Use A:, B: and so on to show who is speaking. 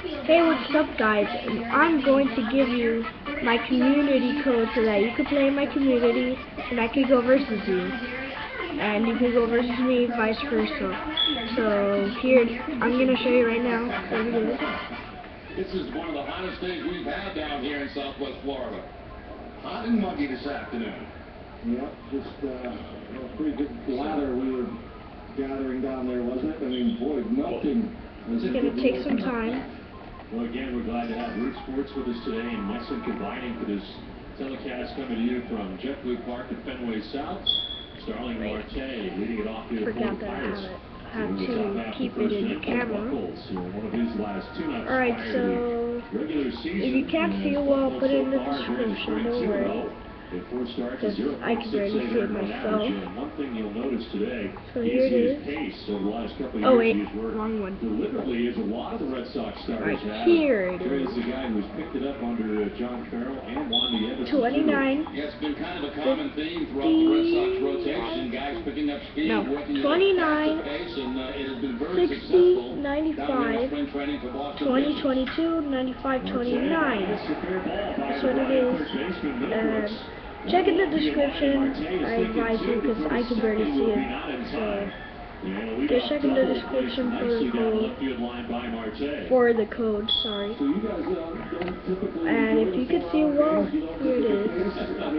A: Hey, what's up guys? I'm going to give you my community code so that you can play in my community and I can go versus you. And you can go versus me, vice versa. So here, I'm going to show you right now. There it is.
B: This is one of the hottest days we've had down here in Southwest Florida. Hot and muggy this afternoon.
C: Yep, just uh, a pretty good lather we were gathering down there, wasn't it? I mean, boy, melting.
A: It's going to take some time.
D: Well, again, we're glad to have Root Sports with us today and Western combining for this telecast coming to you from JetBlue Park at Fenway South. Starling Marte leading it off here for the
A: Forgot that I
D: Pirates.
A: had
D: In the top
A: to keep it in the camera.
D: Buchholz, who are one of his last two nuts
A: Alright, so
D: in the regular season.
A: if you can't see it well, put it in the
D: far during the
A: description, don't worry.
D: With four starts,
A: Because I can barely
D: 0.68
A: see it myself.
D: One thing you'll notice today
A: So
D: is
A: here it
D: his
A: is.
D: pace over the last couple of
A: Oh,
D: years.
A: wait,
D: He's worked
A: wrong one.
D: deliberately as a lot of the Red Sox starters
A: Right
D: have.
A: here it is.
D: is the guy who's picked it up under uh, John Farrell and Juan Nieves.
A: 29.
B: Yeah, it's been kind of a common theme throughout the Red Sox
A: No,
B: working
A: 29,
B: at a faster pace, and uh, it has been very
A: 60, 95,
B: down here in spring training for Boston pitchers.
A: 2022, 95, 29.
D: That's a fair ball by
A: That's what it is.
D: third baseman,
A: And
D: Middlebrooks.
A: check in the description. I advise you because I can barely see it. So
D: time. And a
A: just check in the description for the code.
D: left field line by Marte.
A: for the code, sorry.
C: So uh.
A: And if you could see well,
C: games, you don't
A: here it is.